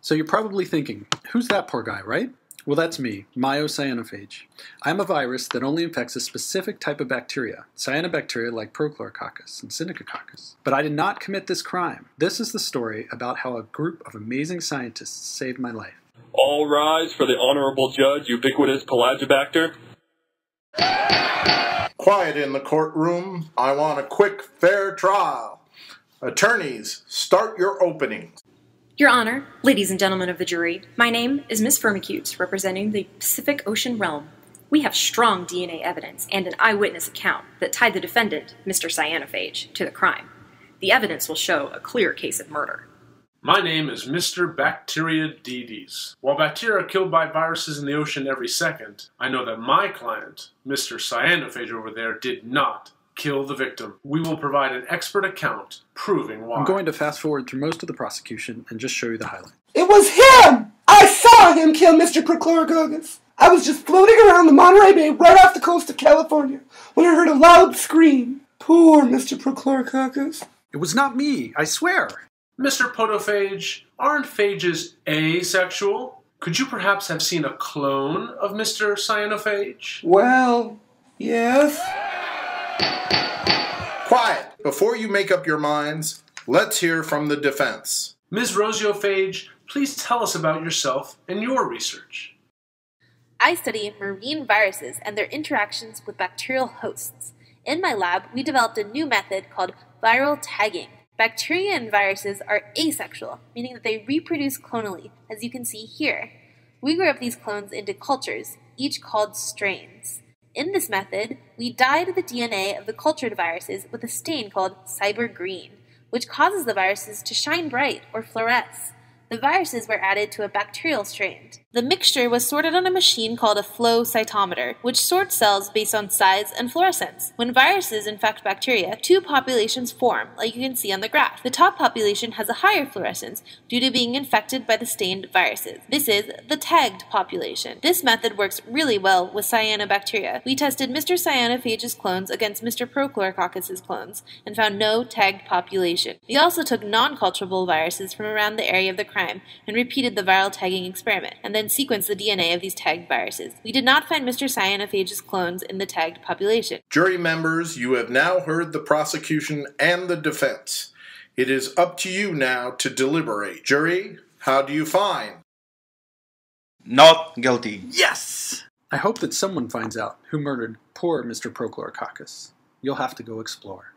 So you're probably thinking, who's that poor guy, right? Well, that's me, myocyanophage. I'm a virus that only infects a specific type of bacteria, cyanobacteria like Prochlorococcus and Synechococcus. But I did not commit this crime. This is the story about how a group of amazing scientists saved my life. All rise for the Honorable Judge Ubiquitous Pelagibacter. Quiet in the courtroom. I want a quick, fair trial. Attorneys, start your openings. Your Honor, ladies and gentlemen of the jury, my name is Miss Firmicutes, representing the Pacific Ocean realm. We have strong DNA evidence and an eyewitness account that tied the defendant, Mr. Cyanophage, to the crime. The evidence will show a clear case of murder. My name is Mr. Bacteroidetes. While bacteria are killed by viruses in the ocean every second, I know that my client, Mr. Cyanophage over there, did not kill the victim. We will provide an expert account proving why. I'm going to fast forward through most of the prosecution and just show you the highlights. It was him! I saw him kill Mr. Prochlorococcus. I was just floating around the Monterey Bay right off the coast of California when I heard a loud scream. Poor Mr. Prochlorococcus. It was not me, I swear. Mr. Potophage, aren't phages asexual? Could you perhaps have seen a clone of Mr. Cyanophage? Well, yes. Quiet. Before you make up your minds, let's hear from the defense. Ms. Roseophage, please tell us about yourself and your research. I study marine viruses and their interactions with bacterial hosts. In my lab, we developed a new method called viral tagging. Bacteria and viruses are asexual, meaning that they reproduce clonally, as you can see here. We grew up these clones into cultures, each called strains. In this method, we dyed the DNA of the cultured viruses with a stain called SYBR Green, which causes the viruses to shine bright or fluoresce. The viruses were added to a bacterial strain. The mixture was sorted on a machine called a flow cytometer, which sorts cells based on size and fluorescence. When viruses infect bacteria, two populations form, like you can see on the graph. The top population has a higher fluorescence due to being infected by the stained viruses. This is the tagged population. This method works really well with cyanobacteria. We tested Mr. Cyanophage's clones against Mr. Prochlorococcus's clones and found no tagged population. We also took non-culturable viruses from around the area of the crime and repeated the viral tagging experiment, and then sequenced the DNA of these tagged viruses. We did not find Mr. Cyanophage's clones in the tagged population. Jury members, you have now heard the prosecution and the defense. It is up to you now to deliberate. Jury, how do you find? Not guilty. Yes! I hope that someone finds out who murdered poor Mr. Prochlorococcus. You'll have to go explore.